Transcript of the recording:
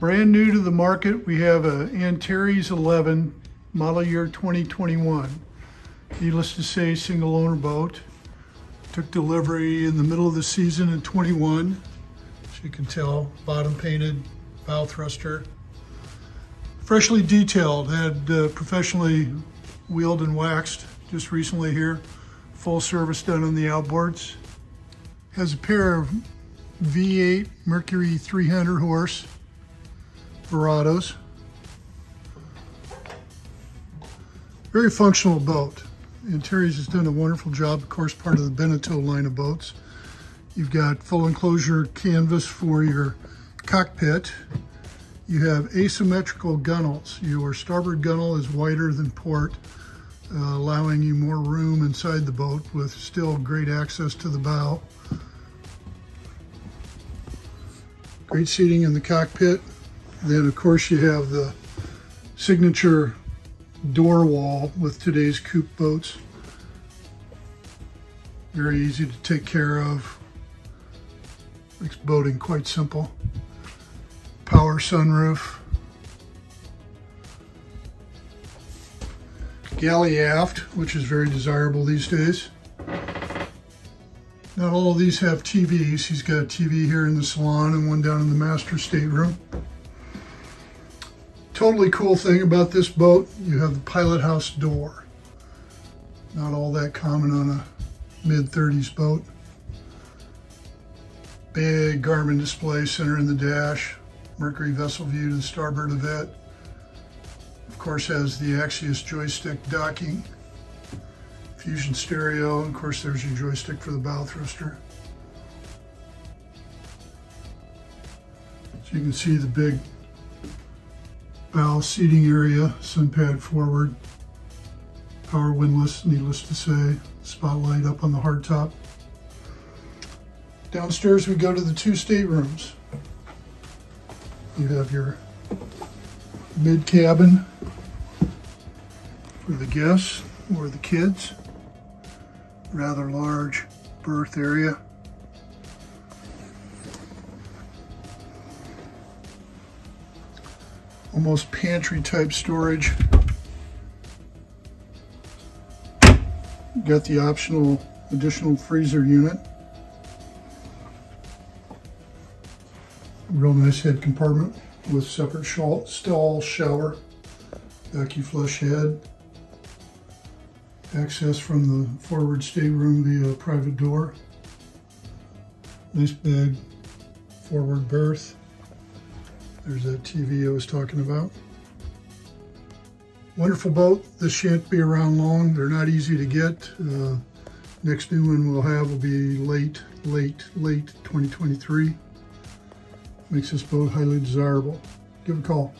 Brand new to the market, we have a Antares 11 model year 2021. Needless to say, single owner boat. Took delivery in the middle of the season in 21. As you can tell, bottom painted, bow thruster. Freshly detailed, had uh, professionally wheeled and waxed just recently here. Full service done on the outboards. Has a pair of V8 Mercury 300 horse Verados. Very functional boat. Antares has done a wonderful job, of course, part of the Beneteau line of boats. You've got full enclosure canvas for your cockpit. You have asymmetrical gunnels. Your starboard gunnel is wider than port, uh, allowing you more room inside the boat with still great access to the bow. Great seating in the cockpit. Then of course you have the signature door wall with today's coupe boats. Very easy to take care of. Makes boating quite simple. Power sunroof. Galley aft, which is very desirable these days. Not all of these have TVs. He's got a TV here in the salon and one down in the master stateroom. Totally cool thing about this boat, you have the pilot house door. Not all that common on a mid 30s boat. Big Garmin display center in the dash. Mercury vessel view to the starboard of that. Of course has the Axius joystick docking. Fusion stereo, and of course there's your joystick for the bow thruster. So you can see the big bow seating area, sun pad forward, power windlass, needless to say, spotlight up on the hardtop. Downstairs we go to the two staterooms. You have your mid cabin for the guests or the kids. Rather large berth area. Almost pantry type storage. Got the optional additional freezer unit. Real nice head compartment with separate stall shower, vacuum flush head, access from the forward stateroom via private door. Nice big forward berth. There's that TV I was talking about. Wonderful boat. This shan't be around long. They're not easy to get. Uh, next new one we'll have will be late, late, late 2023. Makes this boat highly desirable. Give a call.